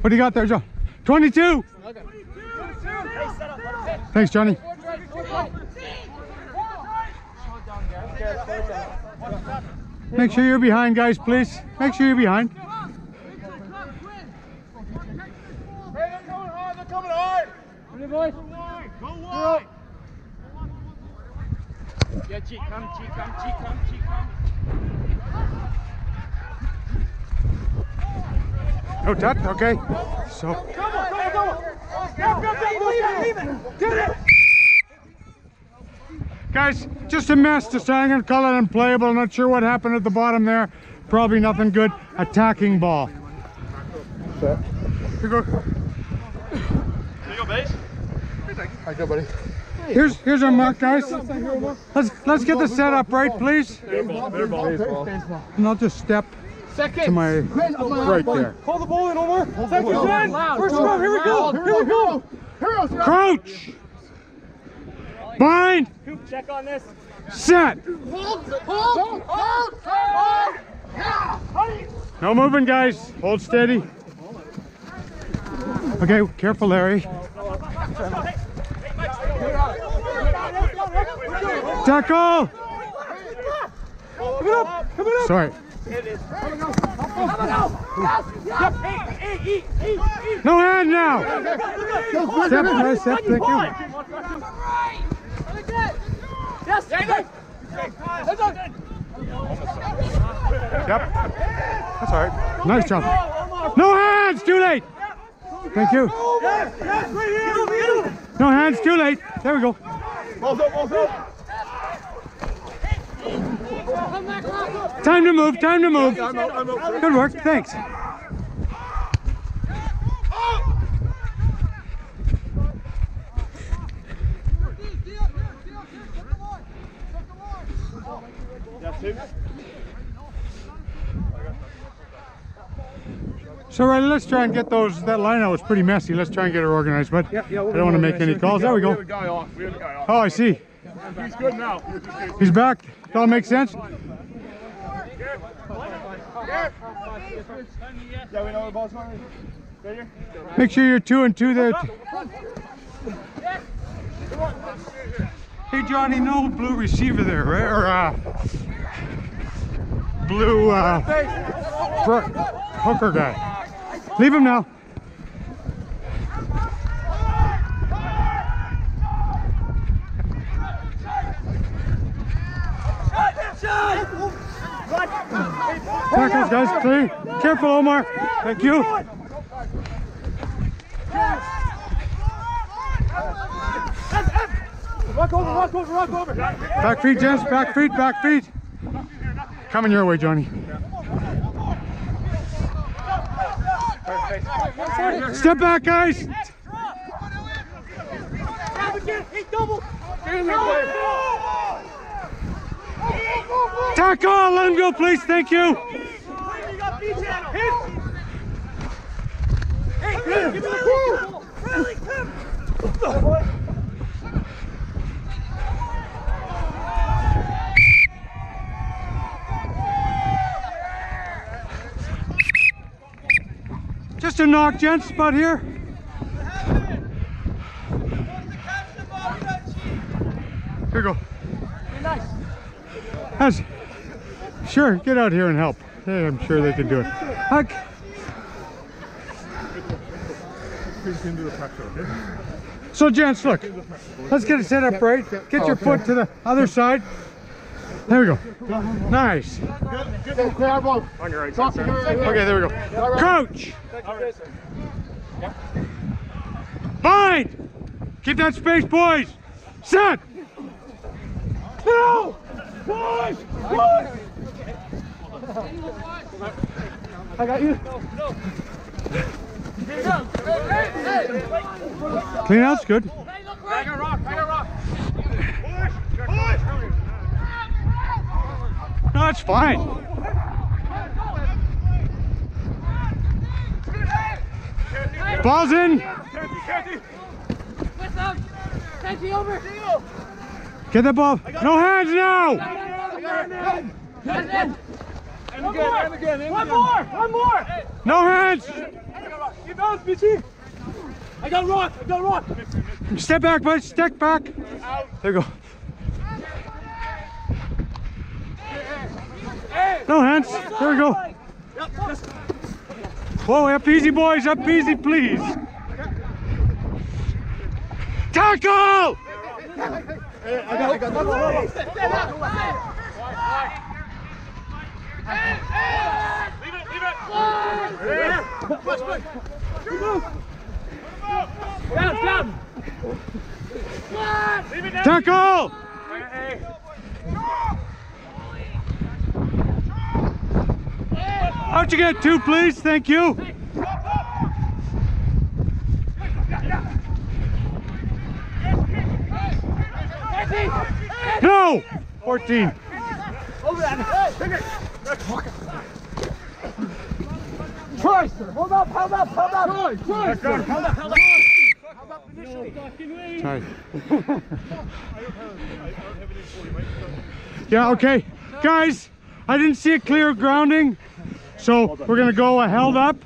What do you got there, John? 22. Thanks, Johnny. Make sure you're behind, guys, please. Make sure you're behind. Hey, they're coming hard, they're coming hard. Ready, boys? Go wide, go wide. Yeah, G, come, G, come, G, come, G, come. No touch, okay. So, Come on, come on, come on. Go, go, go, leave it, leave it. Get it. guys, just a mess. Deciding to call it unplayable. Not sure what happened at the bottom there. Probably nothing good. Attacking ball. Here you go. There you go, base. Hi, go, buddy. Here's here's our mark, guys. Let's let's get the setup right, please. Better ball. And I'll just step to my right there. Hold the ball in, Omar. Seconds in. First round, here we go. Here we go. Crouch. Bind. Coop, check on this. Set. Hold! Hold! No moving, guys. Hold steady. Okay, careful, Larry. Tackle. Sorry. No hand now. Step, nice step, thank you. Yes! Yep. That's all right. Nice job. No hands, too late. Thank you. No hands, too late. There we go. Balls up, balls up. Time to move, time to move. I'm out, I'm out. Good work, thanks. So Riley, let's try and get those, that line out was pretty messy. Let's try and get it organized, but yeah I don't want to make any calls. There we go. a guy off. We have a guy off. Oh, I see. He's good now. He's back. That all makes sense. Yeah, we know the ball's going. Right here. Make sure you're two and two there. Hey Johnny, no blue receiver there, right? Or uh, blue uh, hooker guy. Leave him now. Tackles, guys, clean. Careful, Omar. Thank you. Rock over, rock over, rock over. Back feet, gents. Back feet, back feet. Coming your way, Johnny. Step back, guys. Tackle. Let him go, please. Thank you. Just a knock, gents, spot here. Here you go. That's, sure, get out here and help. Hey, I'm sure they can do it. Huck. Please into the pressure, okay? So, gents, look. Let's get it set up right. Get your oh, foot to the other oh, side. There we go. Nice. Grab one. On your right side, sir. Okay, there we go. Crouch. Bind. Keep that space, boys. Set. No! Push! Push! I got you. Clean out's good. Bag a rock, bag rock. Push! Push! No, that's fine. Ball's in. Get the ball. No hands now. One more! One more! No hands. Keep on, BT! I got rock! I got rock! Step back, bud. Step back. There you go. No hands. There we go. Whoa, up easy, boys. Up easy, please. Tackle! Leave it! Leave it! Push, push! Down! Down! Leave it down! Tackle! How'd you get two, please? Thank you. No! 14. Troy, sir! Hold up! Hold up! Hold up! Troy! Troy! Hold up! Hold up! Sorry. yeah, okay. Guys, I didn't see a clear grounding, so we're going to go a held up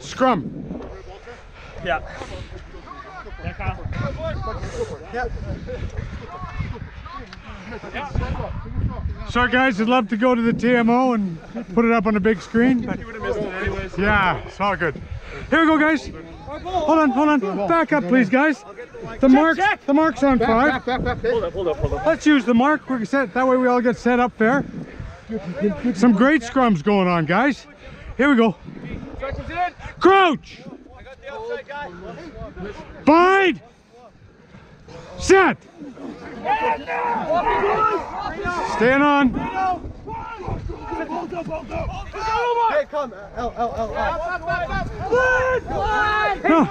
scrum. Yeah. Sorry, guys, I'd love to go to the TMO and put it up on the big screen. but- yeah, it's all good. Here we go, guys. Hold on, hold on. Back up, please, guys. The marks, the marks on five. Back, back, back. Hold up, hold up, hold up. Let's use the mark. We're set. That way we all get set up there. Some great scrums going on, guys. Here we go. Crouch. I got the outside guy! Bind. Set. Staying on. Hey, come. L, L, L, L. No.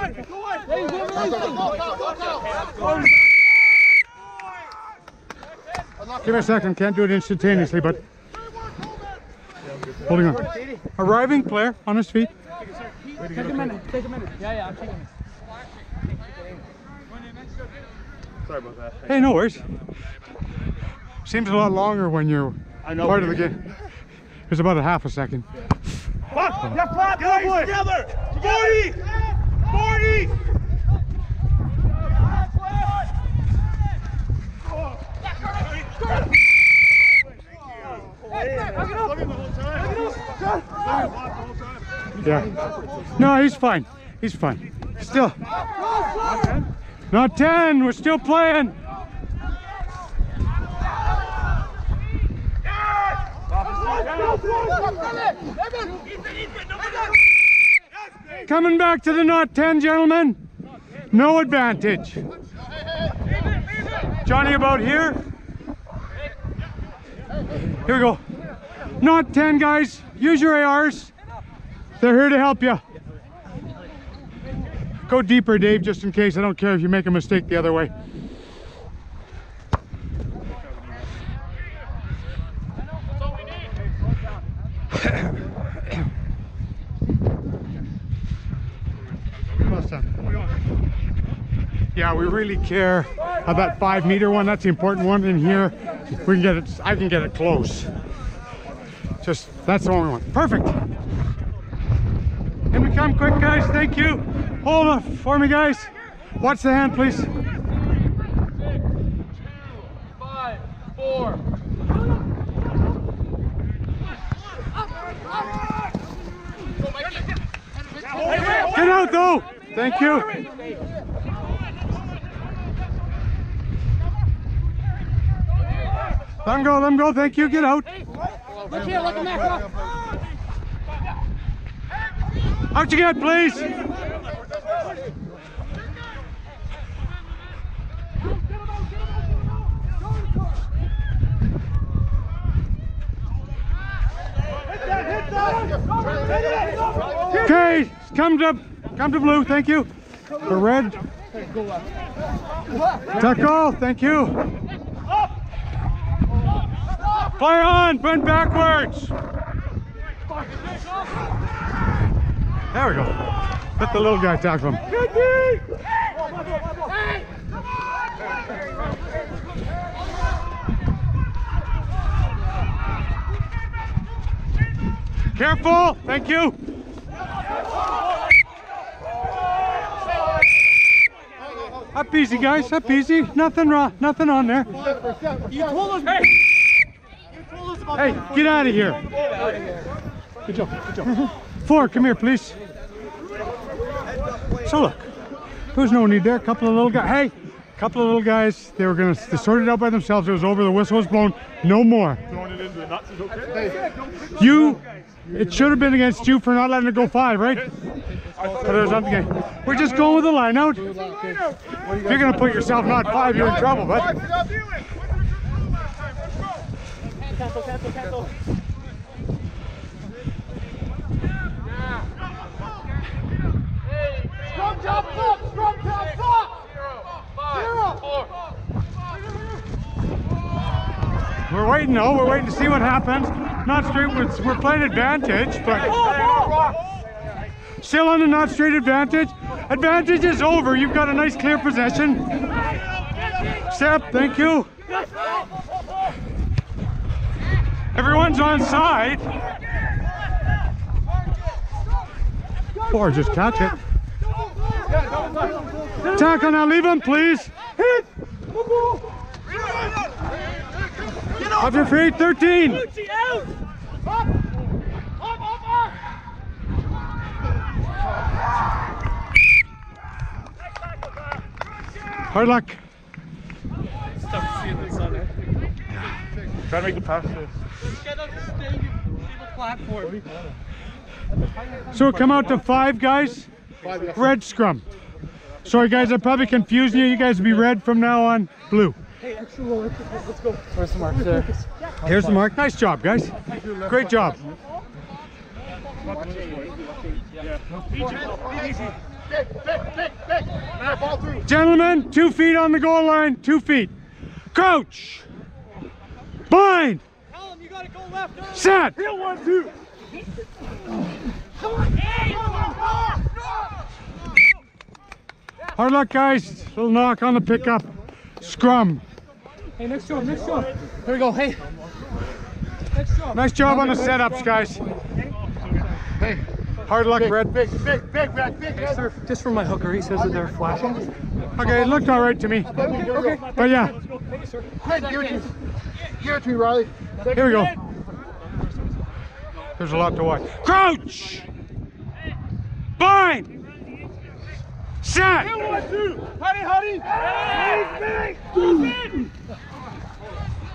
Give me a second. Can't do it instantaneously, but holding on. Arriving player on his feet. Take a minute, take a minute. Yeah, yeah, I'm taking it. Sorry about that. Hey, no worries. Seems a lot longer when you're I know. part of the game. It's about a half a second. Fuck! Yeah, flat, guys! Together! 40! 40! Yeah. No, he's fine. He's fine. Still. Not 10. We're still playing. Coming back to the not 10, gentlemen. No advantage. Johnny, about here. Here we go. Not 10, guys. Use your ARs. They're here to help you. Go deeper, Dave, just in case. I don't care if you make a mistake the other way. Yeah, we really care about that five meter one, that's the important one in here. We can get it, I can get it close. Just, that's the one. Perfect. Can we come quick, guys? Thank you. Hold on for me, guys. Watch the hand, please. Five. Get out, though. Thank you. Let him go, let him go. Thank you. Get out. Look here, look at Mac. Out you get, please. Okay, come to come to blue. Thank you. The red. Tackle. Thank you. Fire on, bend backwards. There we go. Let the little guy tackle him. Careful, thank you. Up easy, guys. Up easy. Nothing wrong. Nothing on there. You told us. Hey. Hey, get out of here. Good job. Good job. Four, come here, please. So look, there's no need there. A couple of little guys. Hey, a couple of little guys. They were gonna they sort it out by themselves. It was over. The whistle was blown. No more. You. It should have been against you for not letting it go five, right? It was again. We're just going with the line out. If you're gonna put yourself not five, you're in trouble, but Cancel, cancel, cancel. Scrum job, stop! Scrum job, stop! Zero! we're waiting. No, we're waiting to see what happens. Not straight. We're, we're playing advantage, but still on the not straight advantage. Advantage is over. You've got a nice clear possession. Step. Thank you. Everyone's on side. Or just catch it. Tackle now, leave him, please. Hit. Off your feet, 13. Hard luck. Try to make the pass to So come out to five guys. Red scrum. Sorry guys, I'm probably confused you. You guys will be red from now on. Blue. let's go Where's the mark there? Here's the mark. Nice job, guys. Great job. Gentlemen, two feet on the goal line. Two feet. Coach. Bind. Set. Here, one, two. Hard luck, guys. Little knock on the pickup. Scrum. Hey, next job, next job. Here we go. Hey. Next job. Nice job on the setups, guys. Hey, Hard luck, Red. big, big, big, red, big, red. Just for my hooker, he says that they're flashing. Okay, it looked all right to me. Okay. But yeah, Hey, give it to me. Give it to me, Riley. here we go. There's a lot to watch. Crouch! Bind! Set! Honey!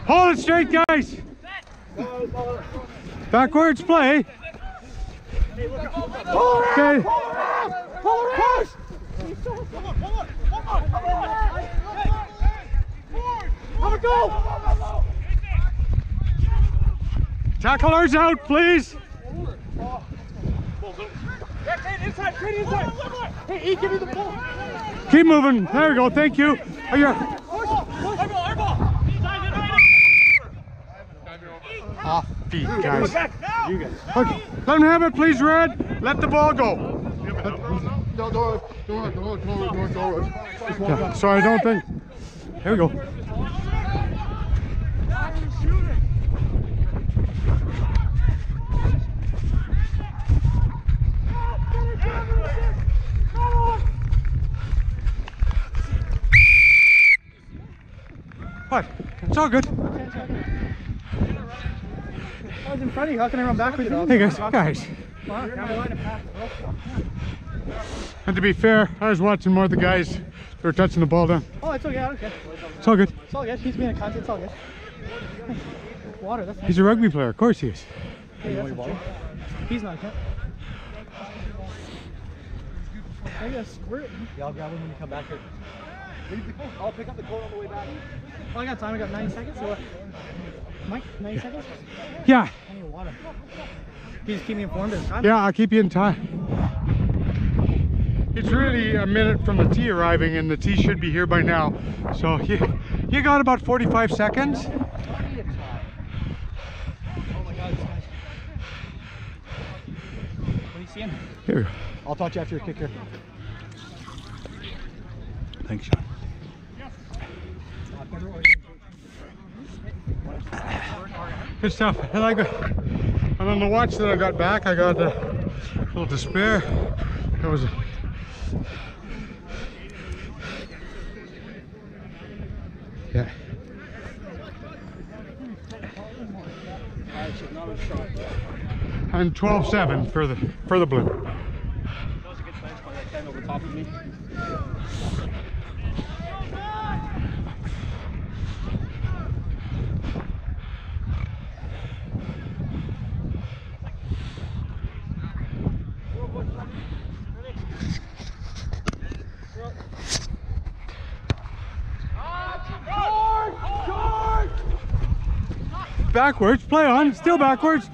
Hold it straight, guys. Backwards play. Okay. Tacklers out, please. Keep moving. There we go. Thank you. Oh, you're- Off feet, guys. Okay, let him have it, please, Red. Let the ball go. No. Yeah, so I don't think. Here we go. What? It's all good. I was in front of you. How can I run back with you? Hey guys, guys. And to be fair, I was watching more of the guys that were touching the ball down. Oh, it's okay. Okay. It's all good. It's all good. He's being a cunt. It's all good. Water. That's nice. He's a rugby player, of course he is. Hey, that's not true. He's not a cunt. I got squirt. Yeah, I'll grab him when you come back here. I'll pick up the coat on the way back. Oh, I got time. I got 90 seconds. Or what? Mike, 90 seconds? Yeah, I need water. Can you just keep me informed of time? Yeah, I'll keep you in time. It's really a minute from the tea arriving, and the tea should be here by now. So you, you got about 45 seconds. Oh my god, this guy's. What are you seeing? Here we go. I'll talk to you after your kicker. Thanks, Sean. Good stuff. I like it. And on the watch that I got back, I got a little despair. It was. Yeah. And 12-7 for the for the blue. That was a good fence by that 10 over top of me. Backwards, play on, still backwards.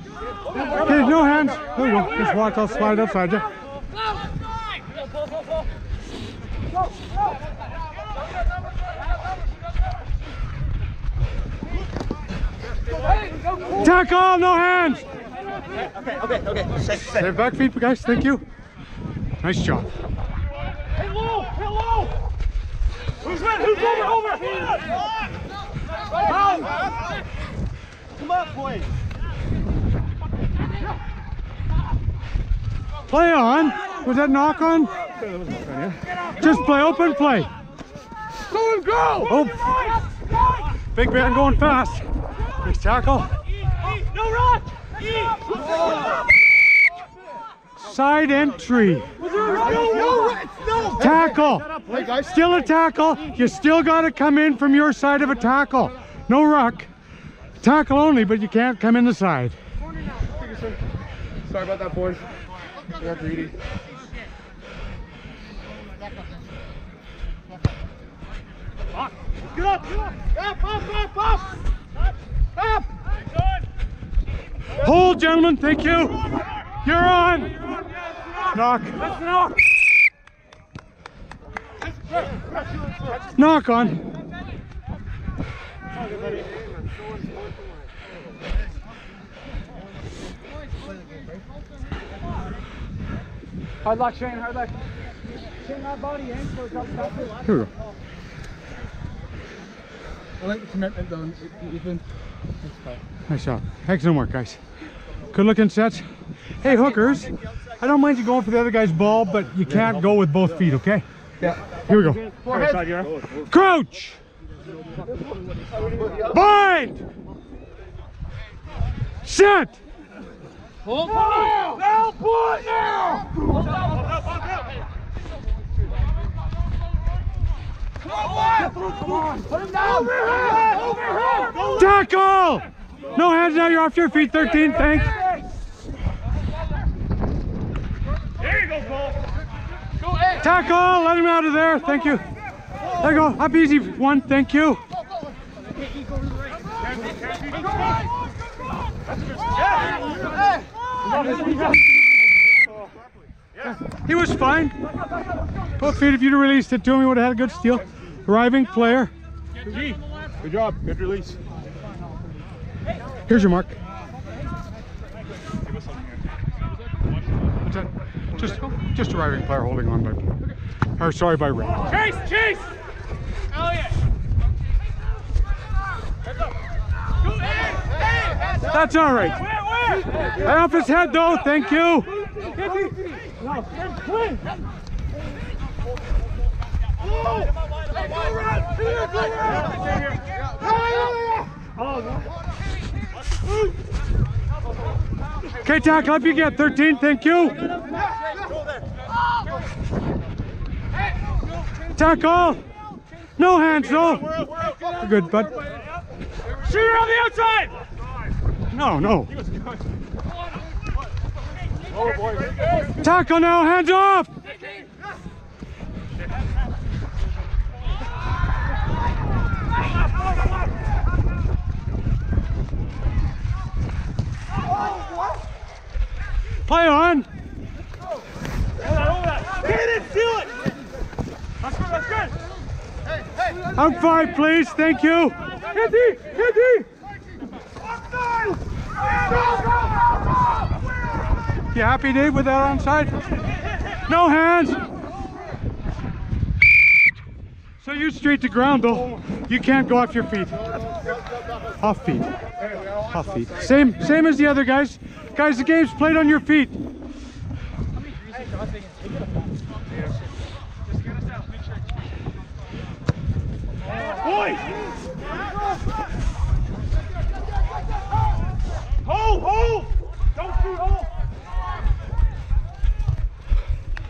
Okay, no hands. There you go. Just watch, I'll slide outside you. Tackle, no hands. Okay, okay, okay. Safe, safe. Save back feet, guys. Thank you. Nice job. Hey, low! Hey, low! Who's in? Who's over? Over! Out! Come on, boys. Play on. Was that knock on? Just play open play. Go and go! Oh, big man going fast. Nice tackle. No run! Side entry. No, no! Tackle. Still a tackle. You still got to come in from your side of a tackle. No ruck. Tackle only, but you can't come in the side. Sorry about that, boys. We got greedy. Get up! Get Up, up, up, up! Up! Up! Hold, gentlemen. Thank you. You're on. Knock. That's enough! Knock on. Hard luck, Shane. Hard luck. Shane, that body aim for a couple touches. Here. I like the commitment, though, Ethan. Nice job. Excellent work, guys. Good looking sets. Hey, hookers. I don't mind you going for the other guy's ball, but you can't go with both feet, okay? Yeah. Here we go. Crouch. Bind. Set. Hold on! Now, now! Down! Overhead! Overhead! Go Tackle. No hands now. You're off your feet. 13. Thanks. There you go, Ed! Tackle. Let him out of there. Thank you. There you go. Up easy. One. Thank you. He was fine. Both feet, if you'd have released it to him, he would have had a good steal. Arriving player. Good job. Good release. Here's your mark. Just, just arriving player holding on by, or sorry, by red. Chase! Chase! Elliot! Go, Ed! Ed! Oh, That's all right. High off his head though. Thank you. Okay, tackle up you get 13. Thank you. Tackle. No hands though. You're good, bud. Shooter on the outside! No, no. Tackle now, hands off. Play on. Get it! Seal it! That's good, that's good! Out fine, please. Thank you. Andy! Andy! You happy, Dave, with that onside? No hands. So you straight to ground, though. You can't go off your feet. Off feet. Off feet. Same, same as the other guys. Guys, the game's played on your feet. Boys! Hold, hold! Don't shoot, hold!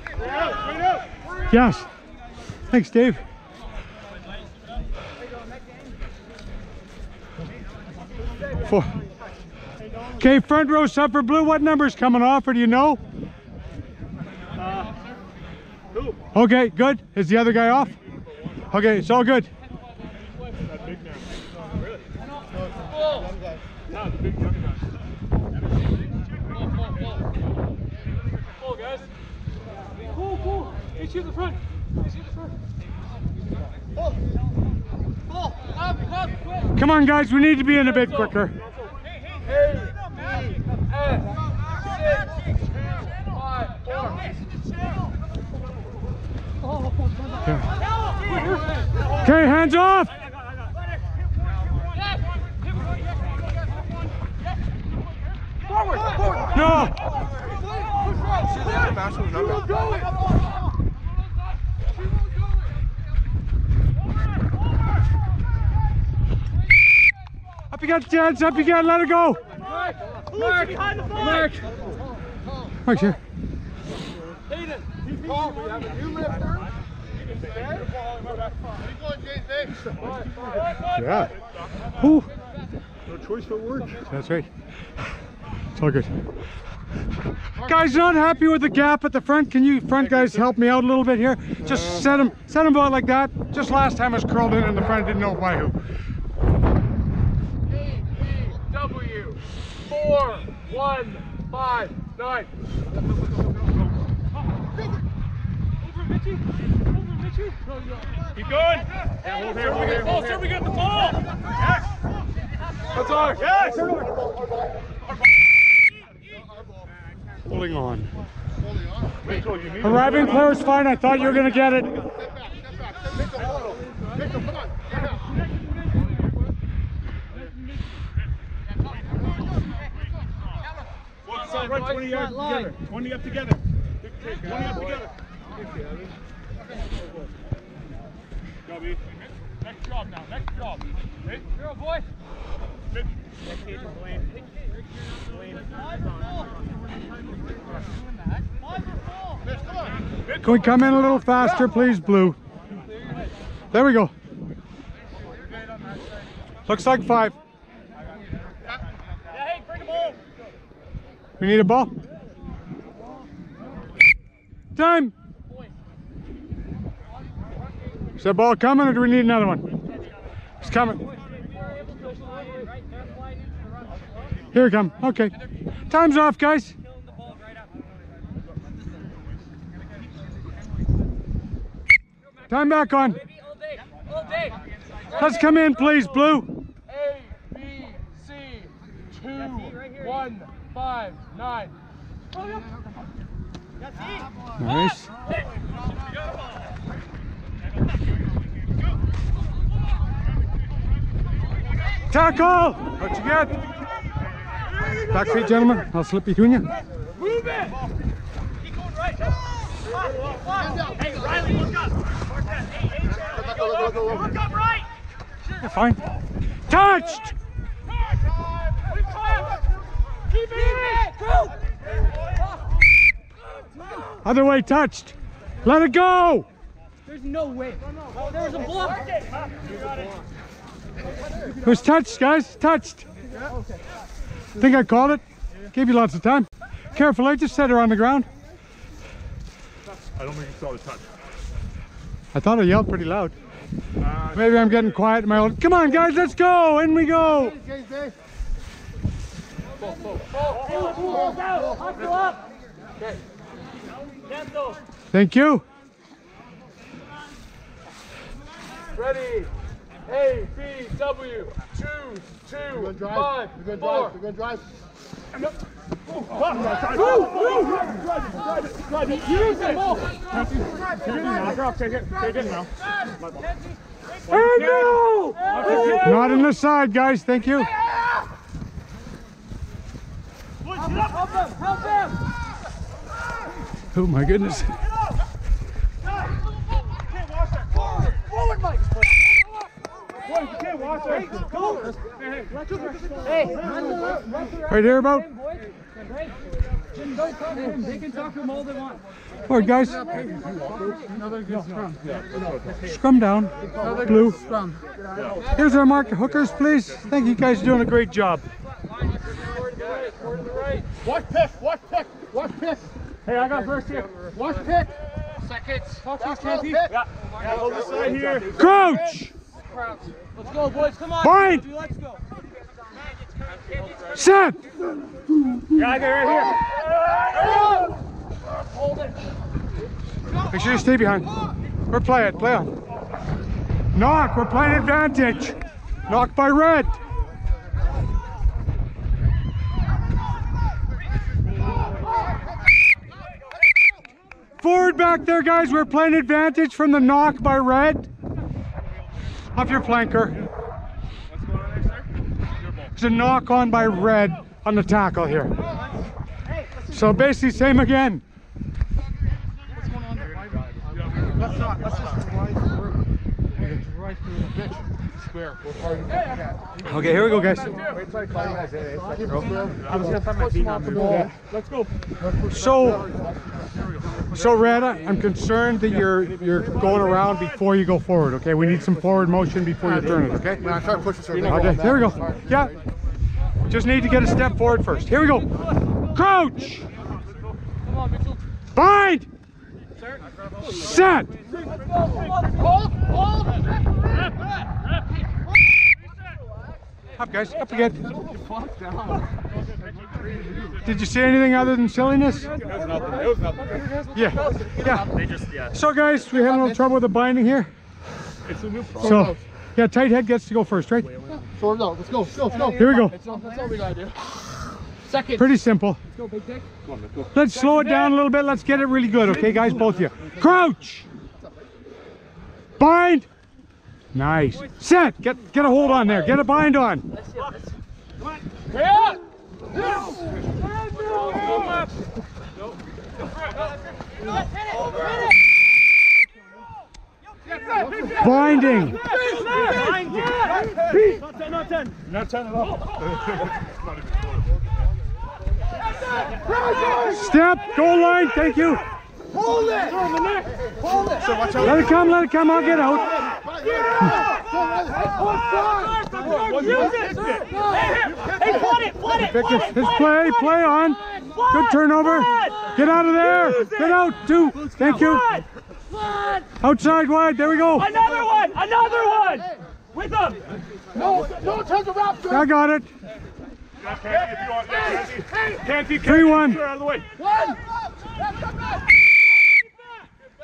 Straight out, straight out! Yes. Thanks, Dave. Four. Okay, front row suffer blue. What number's coming off, or do you know? Uh, Who? Okay, good. Is the other guy off? Okay, it's all good. That big man. Really? No, the big young guy. Cool, guys. Cool, cool. Hey, shoot the front. Hey, shoot the front. Come on, guys. We need to be in a bit quicker. Okay, hands off. No. Up you got, hands up you got, let it go. Mark! Mark! Mark Mark, here. Hayden. He's called. You have a new lifter. Yeah. Ooh. No choice but work. That's right. It's all good. Guys, not happy with the gap at the front. Can you front guys help me out a little bit here? Just set them, set them out like that. Just last time I was curled in in the front, didn't know by who. W four one five nine. Over Mitchy. Over Mitchy. Keep going. Yeah, hold here, hold here, hold here. we got the ball. Yes. That's ours. Yes. Holding on. Mitchell, you need Arriving clear is fine. I thought you were going to get it. Run 20 yards together. 20 up together. 20 up together. Go. Next job now. Next job. Hey, Girl, boy. Mitch. Can we come in a little faster, please, Blue? There we go. Looks like five. Hey, bring him home. We need a ball. Time. Is that ball coming or do we need another one? It's coming. Here it come. Okay. Time's off, guys. Time back on. Let's come in, please, Blue. A, B, C, two, one, five, nine. Oh, nice. Tackle! What you get? Back feet, gentlemen. I'll slip between you. Move it. Keep going right. Hey, Riley, look up. Hey, hey, look up right. You're fine. Touched! Keep it. Go. Other way, touched. Let it go! There's no way. There's a block. It was touched, guys. Touched. Think I called it? Gave you lots of time. Careful, I just set her on the ground. I don't think you saw the touch. I thought I yelled pretty loud. Maybe I'm getting quiet in my own. Come on, guys, let's go! In we go! Thank you. Ready. A, B, W, two, two, five, four. We're gonna drive. Knock her off. Take it. Take it now. Hey, no! Not in the side, guys. Thank you. Help him! Help him! Oh my goodness. Right there about. They can talk to him all they want. All right, guys. Scrum down. Blue. Here's our mark. Hookers, please. Thank you guys doing a great job. Watch pick, watch pick, watch pick. Hey, I got first here. Watch pick. Seconds. Talk That's not pick. Oh yeah. Hold the side here. Crouch. Let's go, boys. Come on. Bind. Let's go. Set. Yeah, I got right here. Hold it. Make sure you stay behind. Or play it. Play on. Knock. We're playing advantage. Knock by red. Forward back there, guys. We're playing advantage from the knock by red. Off your flanker. It's a knock on by red on the tackle here. So basically, same again. Let's just through. The. Square. We're part of the Okay, here we go, guys. Wait till I call you guys in a second, bro. I was gonna find my feet on the ball. Let's go. So, so Red, I'm concerned that you're you're going around before you go forward. Okay, we need some forward motion before you turn it. Okay. Man, I'm to push this. Okay, here we go. Yeah. Just need to get a step forward first. Here we go. Crouch. Bind. Set. Up, guys. Up again. Did you see anything other than silliness? It was nothing. It was nothing. Yeah. Yeah. They just, yeah. So, guys, we had a little trouble with the binding here. It's a new So, yeah, tight head gets to go first, right? Sword out. Let's go. Let's go. Let's go. Here we go. That's all, we gotta do. Pretty simple. Let's slow it down a little bit. Let's get it really good, okay, guys? Both of you. Crouch. Bind. Nice. Set. Get get a hold on there. Get a bind on. Binding. Not 10 at all. Step. Goal line. Thank you. Hold it. Hold it. So watch out. Let it come. Let it come. I'll get out. Hey, flood it, flood it, Pick flood his, it, his flood play. it, Play on. Good turnover. Get out of there. Get out. Two. Thank you. flood, flood. Outside wide. There we go. Another one, another one. With them. No, no, turn the wrap. I got it. Can't if you want. Yeah, Can't you? Three one. Out of the way. One.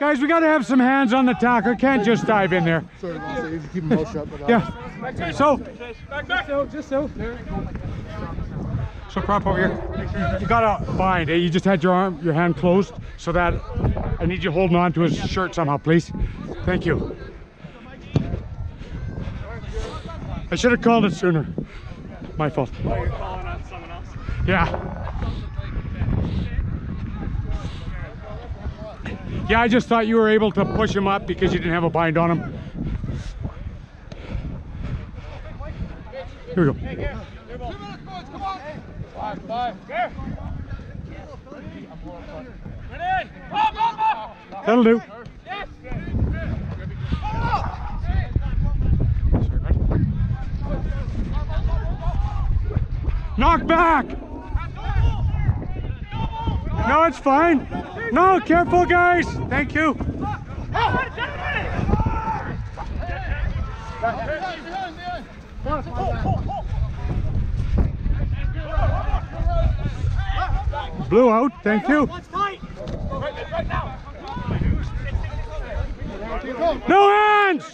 Guys, we got to have some hands on the tackle. Can't just dive in there. Sorry, boss. Keep them both shut, but uh, Yeah. So, So, just so. so prop over here. You got to bind. eh? You just had your arm, your hand closed, so that I need you holding on to his shirt somehow, please. Thank you. I should have called it sooner. My fault. You're calling on someone else. Yeah. I just thought you were able to push him up because you didn't have a bind on him. Here we go. That'll do. Knock back. No, it's fine. No, careful, guys. Thank you. Blue out. Thank you. No hands.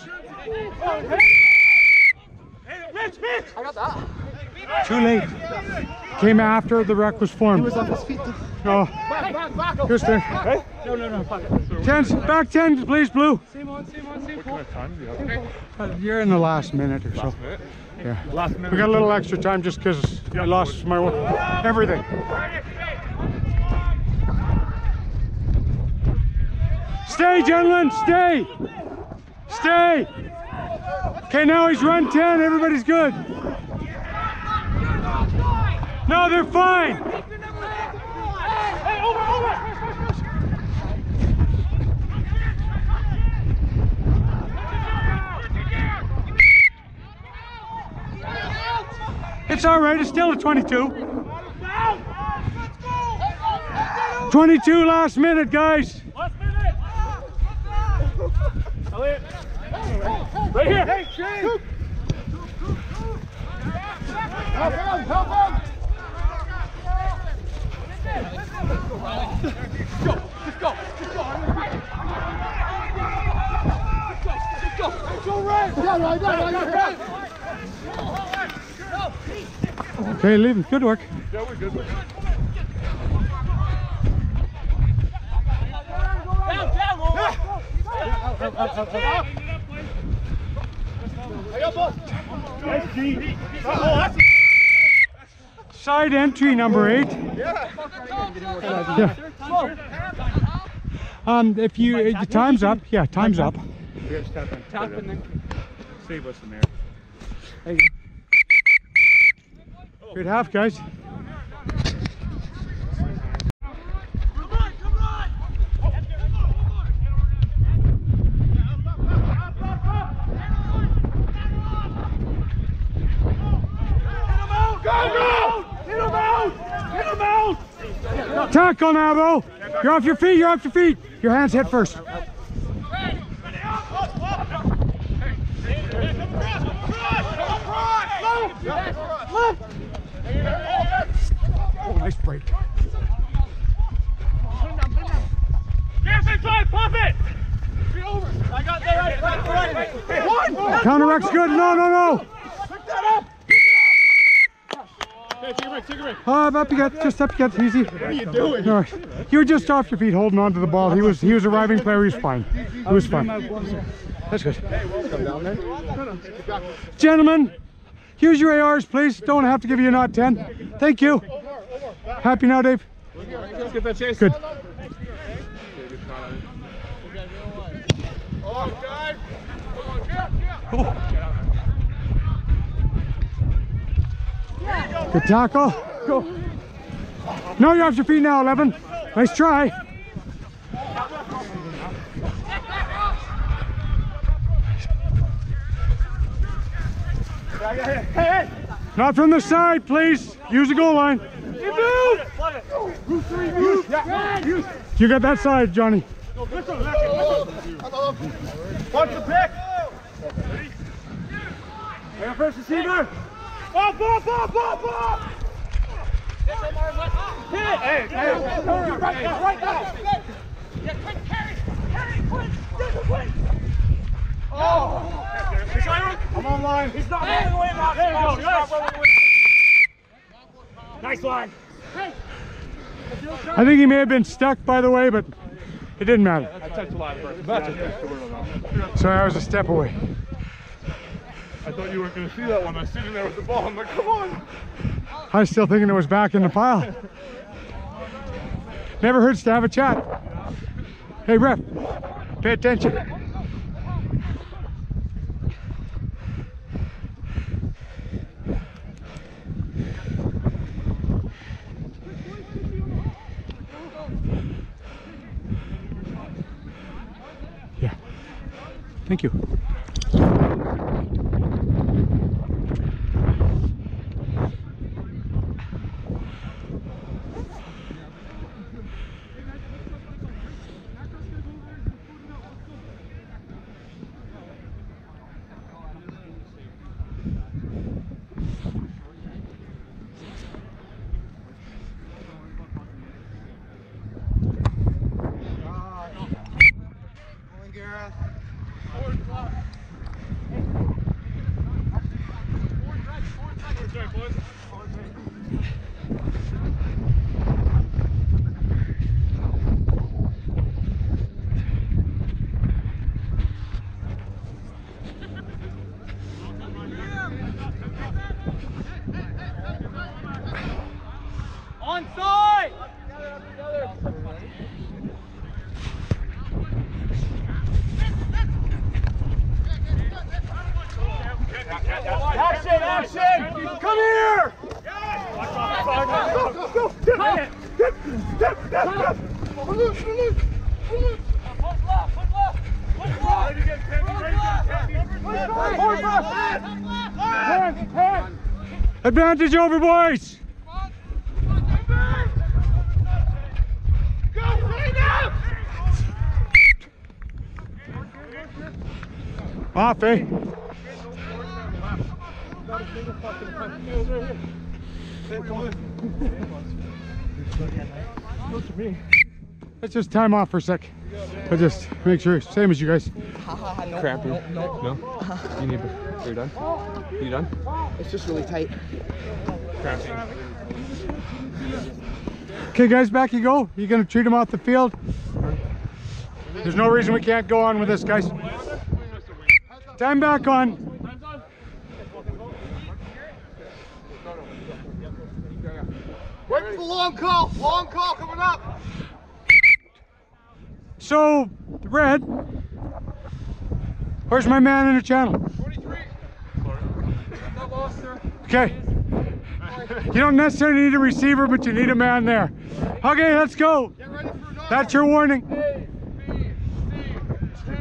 Too late. Came after the ruck was formed. on his feet. Oh, here's ten. No, no, no. Fuck it. Back ten, please, Blue. Same on, same on, same What kind of time do you have? Uh, You're in the last minute or so. Last minute. Yeah. Last minute. We got a little extra time just because I lost my everything. Stay, gentlemen, stay. Stay. Okay, now he's run 10. Everybody's good. No, they're fine. Hey, over, over. It's all right. It's still a 22. 22 last minute, guys. Last minute. Elliot. Right here. Hey, Shane. Help him! Help him! Yeah, right there, right there. Okay, leaving. Good work. Yeah, we're good. Down, down, Lola. Nice, G. Side entry number eight. Yeah. Um, if you, uh, time's up. Yeah, time's up. Save us in there. Good half, guys. Tackle now, Bo. You're off your feet. You're off your feet. Your hands hit first. Oh, nice break. Yes, I try, pop it. I got that right. One. Counteract's good. No, no, no. Hey, take a break, take a break. Uh, up you get. Just up you get. Easy. What are you doing? Right. You were just off your feet holding on to the ball. He was he was arriving player. He was fine. He was fine. That's good. Gentlemen, use your ARs, please. Don't have to give you a not 10. Thank you. Happy now, Dave? Good. Good tackle. Go. No, you're off your feet now, 11. Nice try. Not from the side, please. Use the goal line. You got that side, Johnny. Watch the pick. First receiver. Ball, ball, ball, ball, ball. Hit it. Hey, hey, right now, right now. Yeah, quick, carry, carry, quick, quick. Oh. I'm online. He's not running away, Rock. There you go. He's not running away. Nice one. I think he may have been stuck, by the way, but it didn't matter. I touched the line first. So I was a step away. I thought you weren't going to see that one. I was sitting there with the ball. I'm like, come on. I was still thinking it was back in the pile. Never hurts to have a chat. Hey, ref, pay attention. Yeah. Thank you. Advantage over, boys. Go, clean up! Off, eh? Let's just time off for a sec. But just make sure, same as you guys. Crampy. No. You need. You're done. You done? It's just really tight. Crampy. Okay, guys, back you go. You gonna treat them off the field? There's no reason we can't go on with this, guys. Time back on. Wait for the long call. Long call coming up. So, Red, where's my man in the channel? 23. Okay. You don't necessarily need a receiver, but you need a man there. Okay, let's go. That's your warning. A, B, C, two,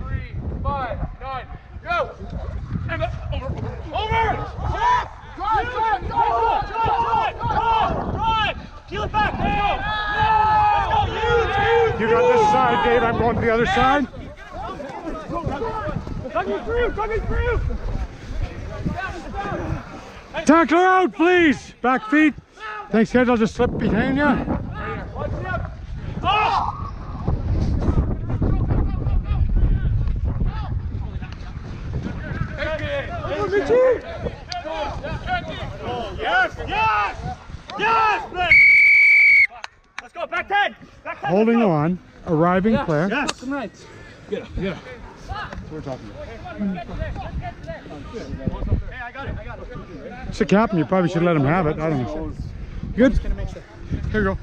three, five, nine, go! And over, over! Drive, drive, drive, drive, drive, drive, drive! Peel it back, no! No! No! You got this side, Dave. I'm going to the other side. Coming through, coming through! Tackler out, please. Back feet. Thanks, guys. I'll just slip behind you. Yes, yes! Yes! man! Let's go, back 10! Back 10! Holding on. Arriving player. Yes! It's the captain. You probably should let him have it. I don't know. Good? Here you go.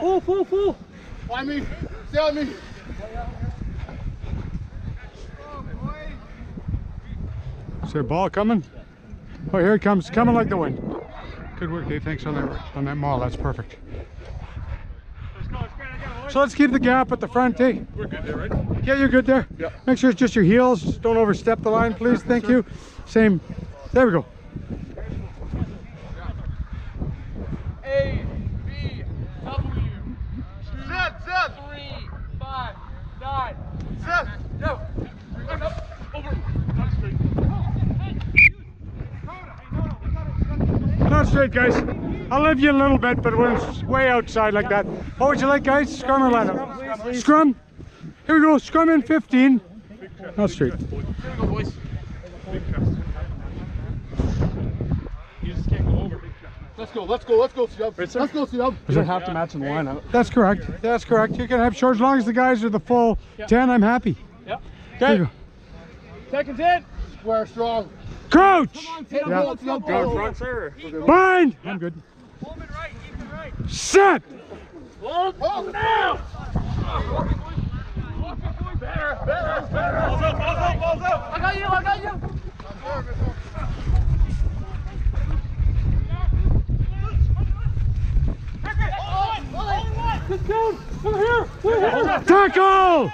Full, full, full! On me. Stay on me. Is there a ball coming? Oh, here it comes. Coming like the wind. Good work, Dave. Thanks on that on that maul. That's perfect. So let's keep the gap at the front, eh? We're good there, right? Yeah, you're good there. Yeah. Make sure it's just your heels. Don't overstep the line, please. Thank you. Same. There we go. A, B, W, zip, zip, three, five, nine, zip, no, and up, over, not straight. Not straight, guys. I'll leave you a little bit, but when it's way outside like that. What would you like, guys? Scrum or line? Scrum. Here we go. Scrum in 15. Not straight. Here we go, boys. Big chest. You just can't go over. Let's go, let's go, let's go, C-Dub. Let's go, C-Dub. You don't have to match in the lineup. That's correct. That's correct. You can have short as long as the guys are the full 10. I'm happy. Yep. There you Seconds in! Square strong. go. Crouch. Hit him, Yeah. C-Dub, go. Front server. Bind. I'm good. Set. Hold now! Better, better, better! Balls up, balls up, balls up! I got you, I got you! Tackle.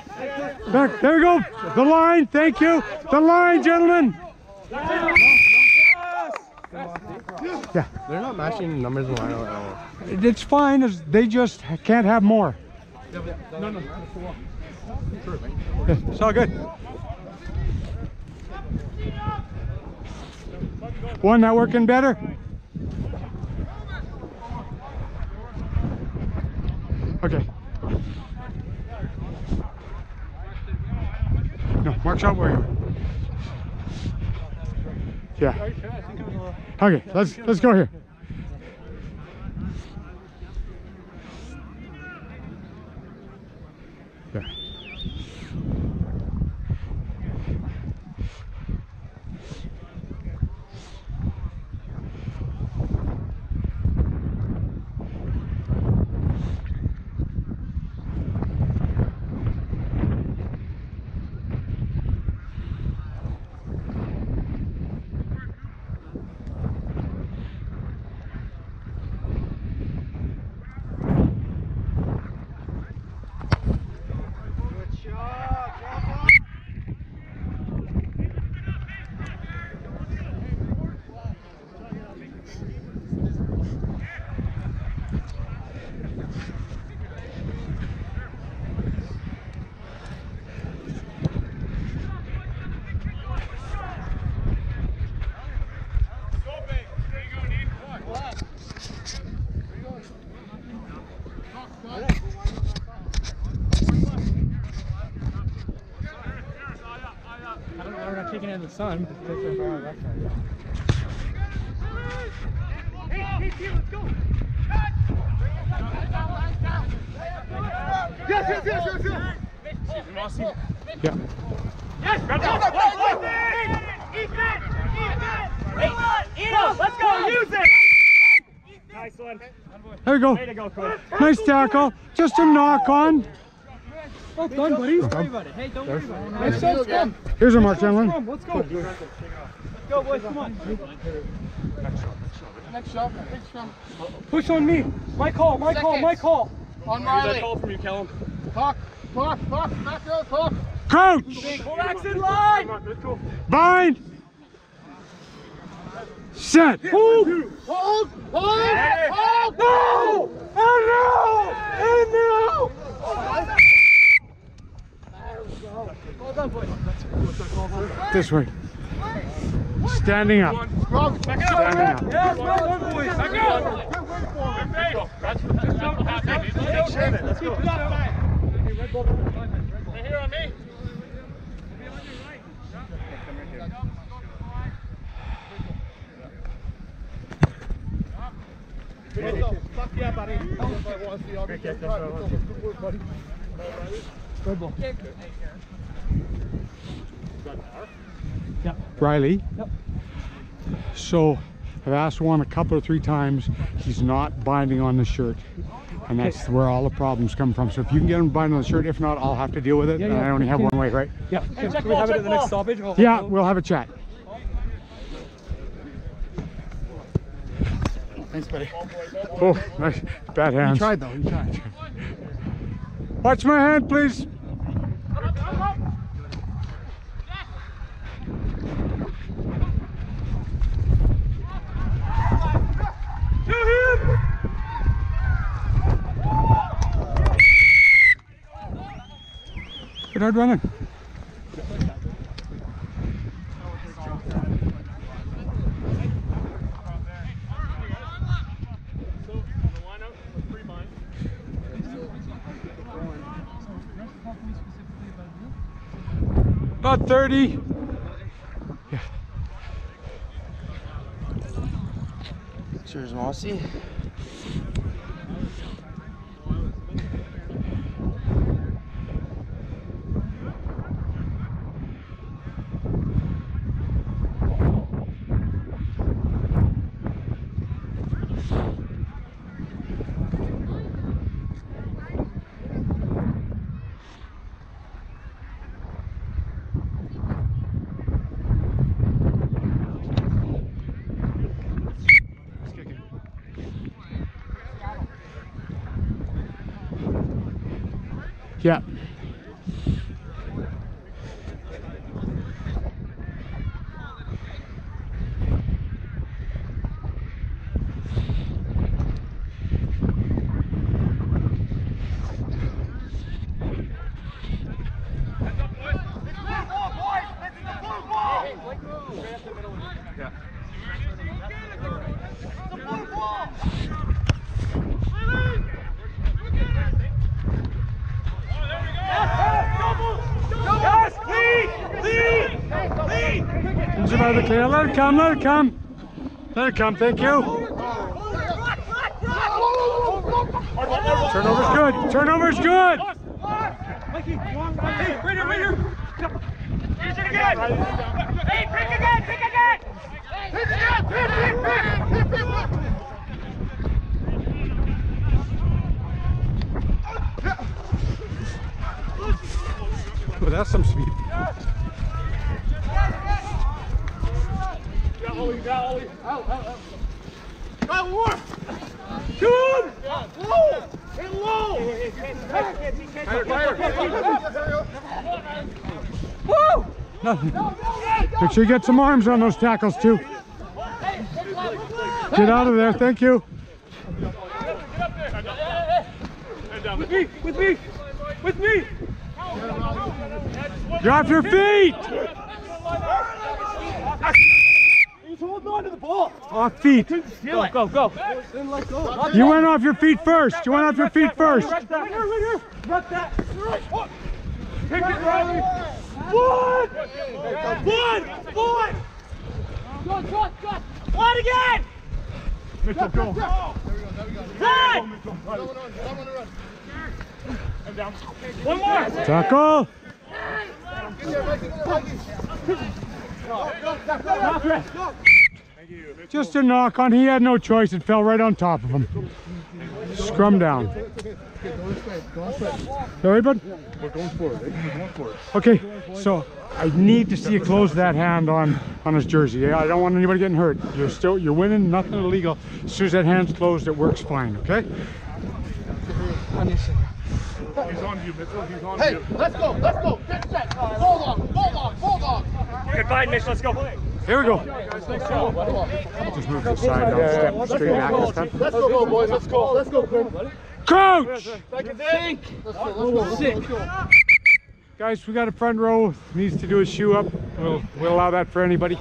Back. There we go. The line. Thank you. The line, gentlemen. Yeah. They're not matching numbers in lineup at all. It's fine. As they just can't have more. No, no, It's all good. One not working better. Okay. No, mark out where you. Yeah. Okay, let's let's go here. I don't know, we're not taking it in the sun. but it's different for our left side. Yes, yes, yes, yes, yes. Yeah. Let's go, use it! Nice one. There you go. Way to go, coach. Nice tackle. Just a knock on. Well done, buddy. Don't worry about it. Hey, don't worry about it. Nice shot, scrum. Here's a Mark Chandler. Scrum, let's go. Go, boys, come on. Next shot, next shot. Next shot. Push on me. My call, my call, my Seconds. call. On Riley. Call from you, Callum. Talk, talk, talk, back row, talk. Coach. Relax in line. Bind. Set. Hold, hold, hold. No! Oh no! Oh no! This way. Standing up. Standing up want to see, I'll get you. Good work, buddy. Riley. Yep. So I've asked one a couple or three times. He's not binding on the shirt. And that's where all the problems come from. So if you can get him binding on the shirt, if not, I'll have to deal with it. Yeah, and yeah. I only have one way, right? Yeah. Can we have it at the next stoppage? I'll- Yeah, we'll have a chat. Thanks, buddy. Oh, nice. Bad hands. Tried though, you tried. Watch my hand, please. Good hard running. About 30. Cheers, Mossy. Yeah. Yes, lead! Lead! Lead! Comes about the clear. Let come, let it come. Let it come, thank you. Turnover's good. Turnover's good. Hey, right here, right here! Use it again! Hey, pick again, pick again! Pick again, pick, pick, pick, pick, pick, pick! Well, that's some speed. Got one! Two! Low! And low! Woo! Make sure you get some arms on those tackles too. Get out of there, thank you. With me, with me, with me. You're off your feet. He's holding on to the ball. Off feet. Go, go, go. You went off your feet first. You went off your feet first. Right there, right here, right here. Right that. Kick it, Riley. One. One. One. Good, good, good. One again. Mitchell, go. Run. One more. Tackle. Just a knock on. He had no choice. It fell right on top of him. Scrum down. Sorry, bud? We're going for it. Eh? We're going for it. Okay, so I need to see you close that hand on on his jersey. Yeah, I don't want anybody getting hurt. You're still you're winning, nothing illegal. As soon as that hand's closed, it works fine. Okay. He's on you, Mitchell. He's on Hey, you. Hey, let's go, let's go. Get set. Bulldog, bulldog, bulldog. Goodbye, Mitch. Let's go. Here we go. Just move to the side now. Step straight back this time. Let's go, go, boys. Let's go. Let's go, Quinn. Coach, Let's go, let's go. Let's go. guys, we got a front row needs to do his shoe up. We'll we'll allow that for anybody.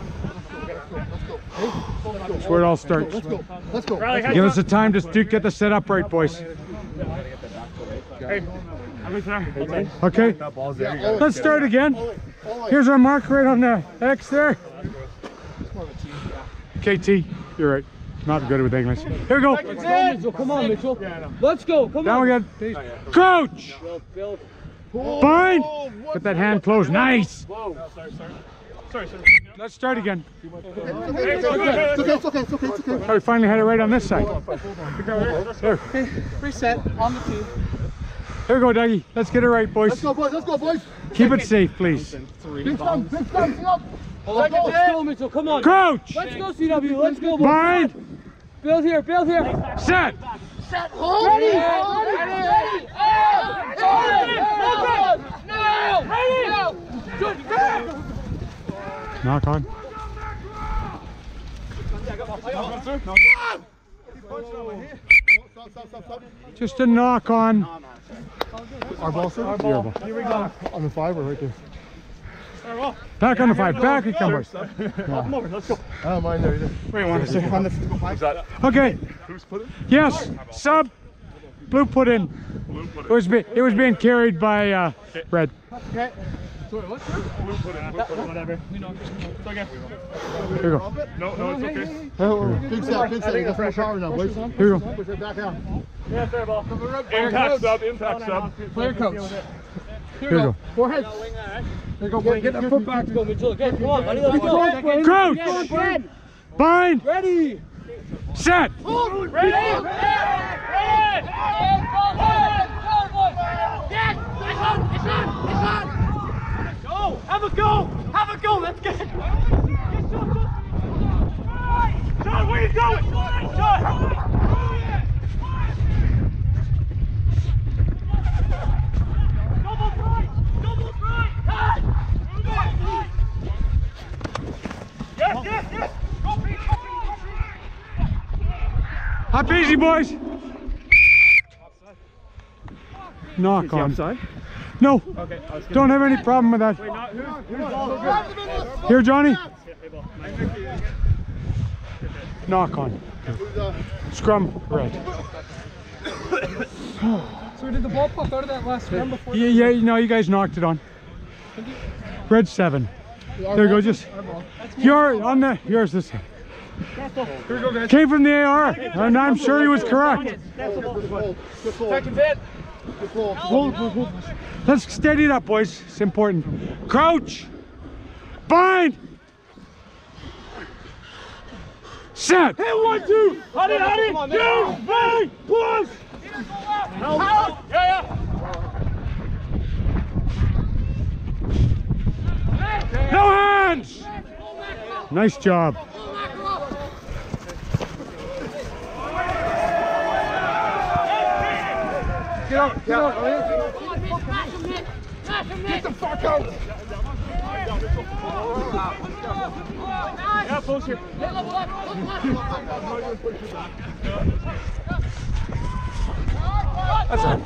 That's where it all starts. Let's go. Let's go. Give us the time to get the set up right, boys. Hey, I'm in there. Okay. That ball's there. You gotta Let's start again. Here's our mark right on the X there. KT, you're right. Not good with English. Here we go. Mitchell, come on, Mitchell. Let's go, come Now on. we oh, got coach. Fine. Put that hand closed. Nice. Sorry, sorry. Let's start again. It's okay, it's okay, it's okay, it's okay. Oh, we finally had it right on this side. There. Reset on the tee. Here we go, Dougie. Let's get it right, boys. Let's go, boys. Let's go, boys. Keep it safe, please. Big time, big time. See up. Let's go, go, Mitchell. Come on. Coach. Let's go, CW. Let's go, boys. Fine. Build here, build here. Set. Set. Hold. Ready. Ready. Ready. Ready. Ready. Now. Now. Knock on. Stop, stop, stop, stop. Just a knock on. Our ball, sir. Your ball. On the five or right there. Back on the five. Back it comes. Come over. Let's go. I don't mind there either. Wait one second. On the five. Okay. Who's put it? Yes. Sub. Blue put in. Blue put It was be, it was being carried by uh, red. Okay. Blue put it. Blue put it. Whatever. So again. Here we go. No, no, it's okay. Oh, Big set, big set. You got more power now, boys. Here we go. Push it back out. Yeah, fair ball. Impact sub, impact sub. Player coach. Here we go. Forehead. There you go, boy. Get that foot back to go, Mitchell. Again, come on, buddy. Let's go. Coach. Bind. Ready. Set. Ready? Ready? Have a go! Have a go! Let's get it! John, where you going? Pete! Up easy, boys. Knock on. No. Okay, I was gonna... Don't have any problem with that. Wait, not who? Who's Here, Johnny. Knock on. Scrum red. So did the ball pop out of that last scrum before? Yeah, yeah, no, you guys knocked it on. Red seven. There you go, just. Your on the yours this. Came from the AR, and I'm sure he was correct. Second hit. Hold, hold, hold. Let's steady it up, boys. It's important. Crouch. Bind. Set. Hit one, two. Honey, honey. Two, three, push. Yeah, yeah. No hands. Nice job. Get up, get up. Get the fuck out. Yeah, push it. That's it.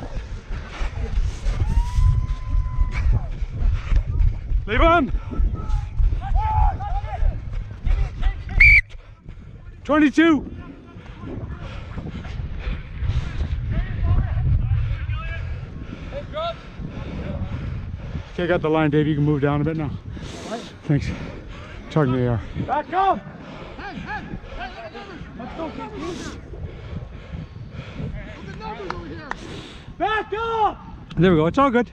Leave him. 22. Okay, got the line, Dave. You can move down a bit now. Thanks. Talking to the AR. Back up! Back up! There we go. It's all good.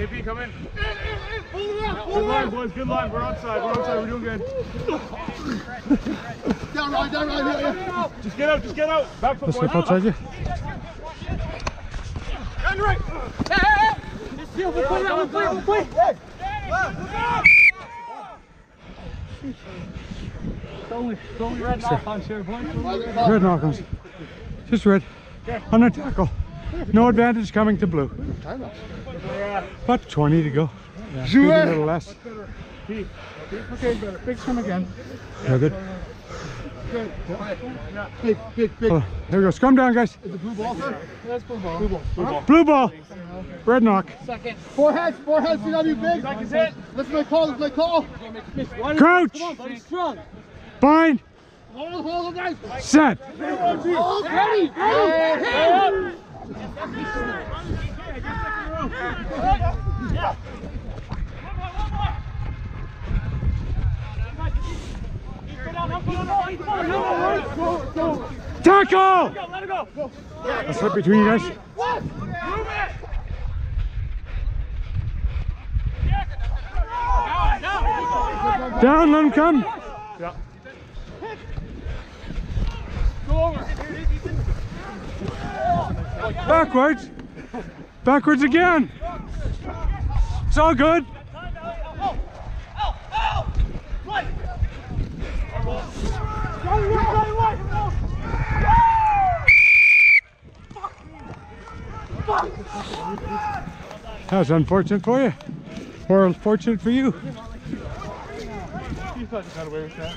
KP, come in. Good line, boys. Good line. We're onside. We're onside. We're doing good. Down right, down right, yeah, yeah. Just get out. Just get out. Back foot, Let's boys. step outside you. Down the right. Only, it's only red knock on here, boys. Red knockers. Just red. On a tackle. No advantage coming to blue. But 20 to go. Yeah, maybe a little less. Okay, better. Big swim again. Yeah, good. Good. Big, big, big. Oh, there we go. Scrum down, guys. Is it blue ball, sir? That's blue ball. Blue ball. Blue ball. Red knock. Four heads, four heads, CW big. Back his head. Let's make call, let's make call. Crouch. Bind. Hold, hold, guys. Set. Hold, ready, ready. Tackle. Let's slip between you guys. Down, let him come. Backwards. Backwards again. It's all good. That's unfortunate for you. Or fortunate for you. You thought you got away with that.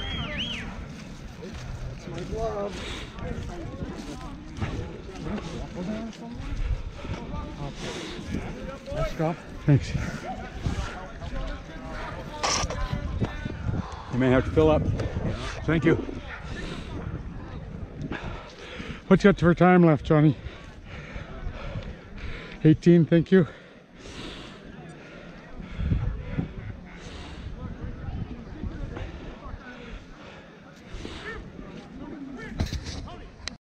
Thanks. You may have to fill up. Thank you. What you got for time left, Johnny? 18, thank you.